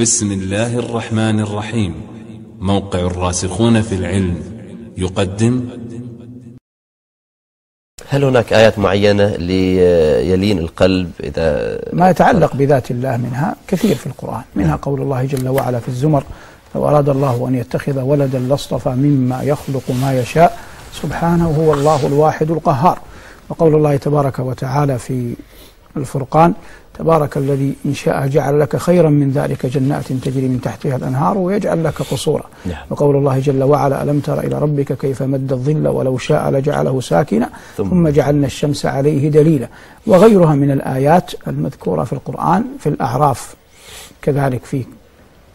بسم الله الرحمن الرحيم. موقع الراسخون في العلم يقدم. هل هناك آيات معينة ليلين القلب إذا ما يتعلق بذات الله منها؟ كثير في القرآن. منها قول الله جل وعلا في الزمر لو أراد الله أن يتخذ ولدا لاصطفى مما يخلق ما يشاء سبحانه هو الله الواحد القهار. وقول الله تبارك وتعالى في الفرقان. تبارك الذي إن شاء جعل لك خيرا من ذلك جنات تجري من تحتها الأنهار ويجعل لك قصورا. نعم. وقول الله جل وعلا ألم تر إلى ربك كيف مد الظل ولو شاء لجعله ساكنا؟ ثم. ثم جعلنا الشمس عليه دليلا. وغيرها من الآيات المذكورة في القرآن في الأعراف. كذلك في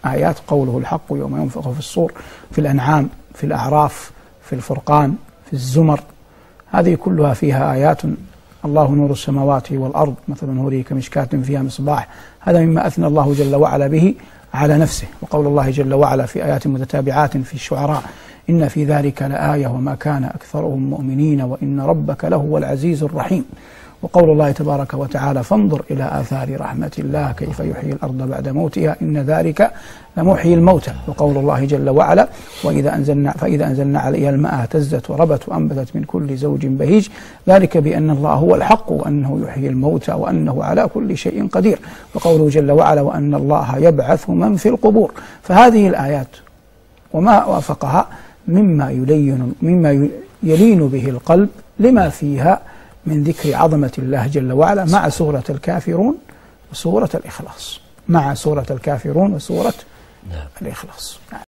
آيات قوله الحق يوم ينفخ في الصور في الأنعام في الأعراف في الفرقان في الزمر. هذه كلها فيها آيات الله نور السماوات والأرض مثل نوره كمشكاة فيها مصباح. هذا مما أثنى الله جل وعلا به على نفسه. وقول الله جل وعلا في آيات متتابعات في الشعراء إن في ذلك لآية وما كان أكثرهم مؤمنين وإن ربك لهو العزيز الرحيم. وقول الله تبارك وتعالى فانظر إلى آثار رحمة الله كيف يحيي الأرض بعد موتها إن ذلك لمحيي الموتى. وقول الله جل وعلا وإذا أنزلنا فإذا أنزلنا عليها الماء اهتزت وربت وأنبتت من كل زوج بهيج ذلك بأن الله هو الحق وأنه يحيي الموتى وأنه على كل شيء قدير. وقوله جل وعلا وأن الله يبعث من في القبور. فهذه الآيات وما وافقها مما يلين مما يلين به القلب لما فيها من ذكر عظمة الله جل وعلا مع سورة الكافرون وسورة الإخلاص مع سورة الكافرون وسورة نعم. الإخلاص